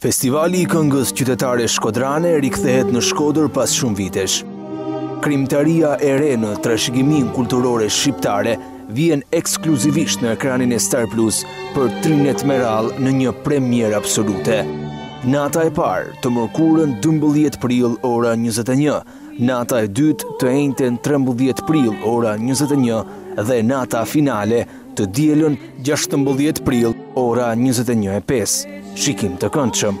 Festivali i këngës qytetare shkodrane rikthehet në Shkodër pas shumë vitesh. Krimtaria e re në trashëgiminë kulturore shqiptare vjen ekskluzivisht në ekranin e Star Plus për tri net me radhë në një premierë absolute. Nata e parë, të mërkurën 12 prill ora 21, nata e dytë të enjten 13 prill ora 21 dhe nata finale Të dielën gjashtëmbëdhjetë prill, ora njëzet e një e pesë. Shikim të këndshëm!